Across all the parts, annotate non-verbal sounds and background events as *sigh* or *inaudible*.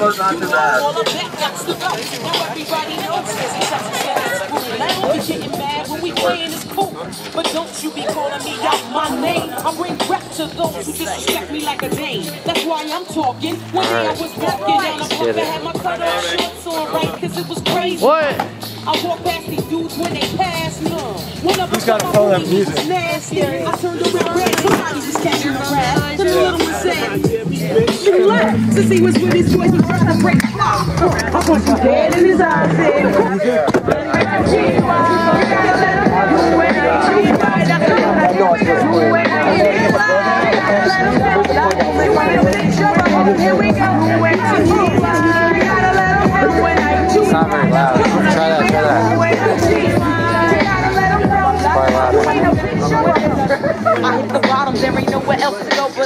was not too bad. All of that got to go. Now everybody knows there's a success. Now we getting mad when we playing is cool. But don't you be calling me out my name. I bring rep to those who disrespect me like a dame. That's why I'm talking. One day I was walking down a block, I had my cut off shorts on right, cause it was crazy. What? I walk past these dudes when they pass me. One of them got a phone that music? was nasty. I turned around, ran, somebody was catching a rat. The little one said, to see what's with his voice was trying to break I you dead in his eyes,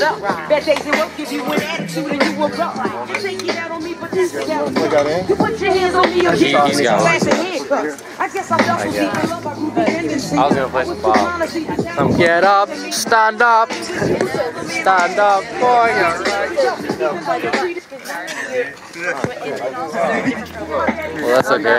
else to go but up. Bad days at work give you an attitude and you erupt. You think it out on me, but that's the down. You put your hands on me, you're He's got handcuffs. I guess I'm double deep in love, I grew dependency. I was gonna play some ball. Some get up, stand up, stand up, boy. Well, that's okay.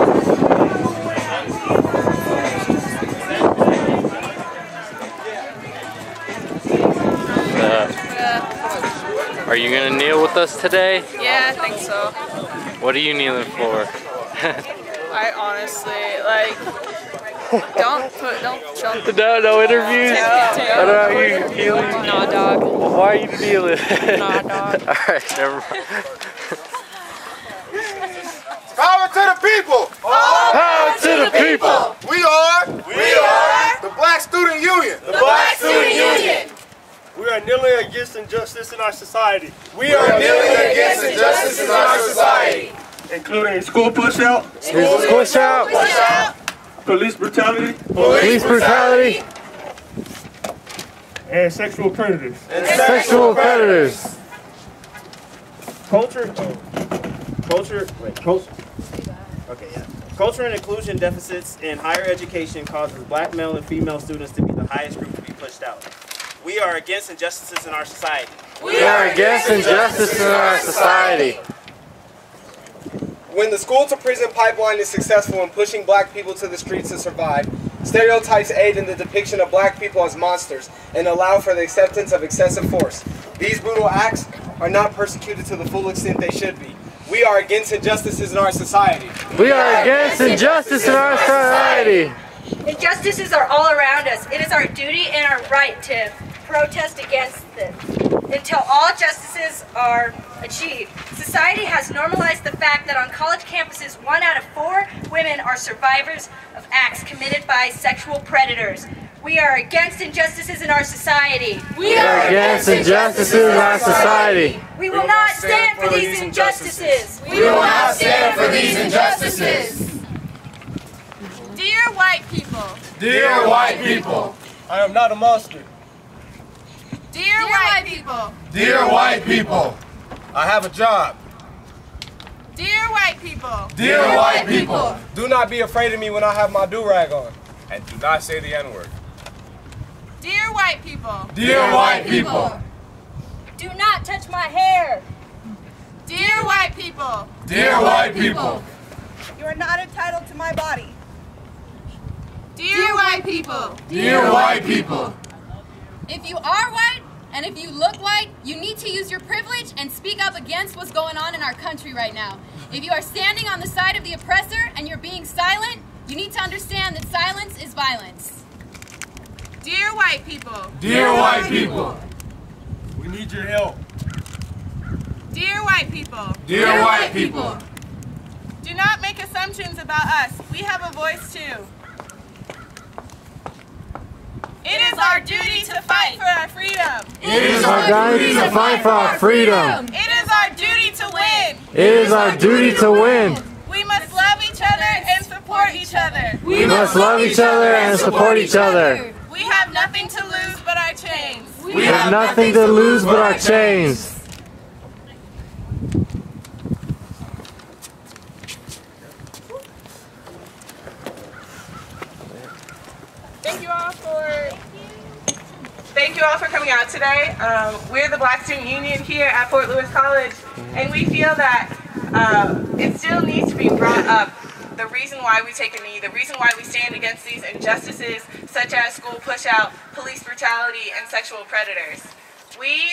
are you gonna kneel with us today? Yeah, I think so. What are you kneeling for? *laughs* I honestly like don't put don't don't no, no interviews. What no, about you kneeling? nah dog. Why are you kneeling? Nah, dog. *laughs* All right, never mind. Power to the people! Power to the people. We are, we are the Black Student Union. The Black Student Union. We are kneeling against injustice in our society, We are kneeling against injustice in our society, including school pushout, Push out. police brutality, Police brutality. and sexual predators. And Sexual predators. Culture, oh, culture, wait, culture. Okay, yeah. Culture and inclusion deficits in higher education causes black male and female students to be the highest group to be pushed out. We are against injustices in our society. We are against injustices in our society. When the school to prison pipeline is successful in pushing black people to the streets to survive, stereotypes aid in the depiction of black people as monsters and allow for the acceptance of excessive force. These brutal acts are not persecuted to the full extent they should be. We are against injustices in our society. We are against injustice in our society. Injustices are all around us. It is our duty and our right to protest against them until all justices are achieved. Society has normalized the fact that on college campuses, one out of four women are survivors of acts committed by sexual predators. We are against injustices in our society. We are against injustices in our society. We will not stand for these injustices. We will not stand for these injustices. Dear white people, Dear white people, I am not a monster. Dear white people, dear white people, I have a job. dear white people, dear white people, Do not be afraid of me when I have my do-rag on. And do not say the N-word. dear white people, dear white people, Do not touch my hair. dear white people, dear white people, you are not entitled to my body. Dear white people, dear white people, If you are white and if you look white, you need to use your privilege and speak up against what's going on in our country right now. If you are standing on the side of the oppressor and you're being silent, you need to understand that silence is violence. dear white people, dear white people, We need your help. dear white people, dear white people, do not make assumptions about us. We have a voice too. It is our duty to fight for our freedom. it is Our duty to fight for our freedom. It is our duty to win. It is our duty to win. We must love each other and support each each other. We must love each other and support each other. We have nothing to lose but our chains. We have nothing to lose but our chains. Thank you all for thank you all for coming out today. Um, we're the Black Student Union here at Fort Lewis College, and we feel that uh, it still needs to be brought up. The reason why we take a knee, the reason why we stand against these injustices, such as school pushout, police brutality, and sexual predators. We,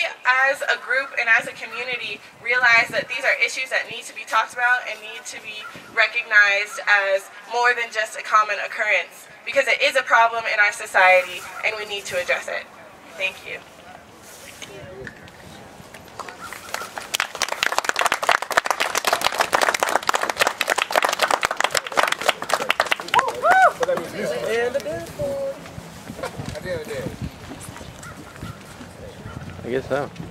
as a group and as a community, realize that these are issues that need to be talked about and need to be recognized as more than just a common occurrence because it is a problem in our society and we need to address it. Thank you. I guess so. Cool.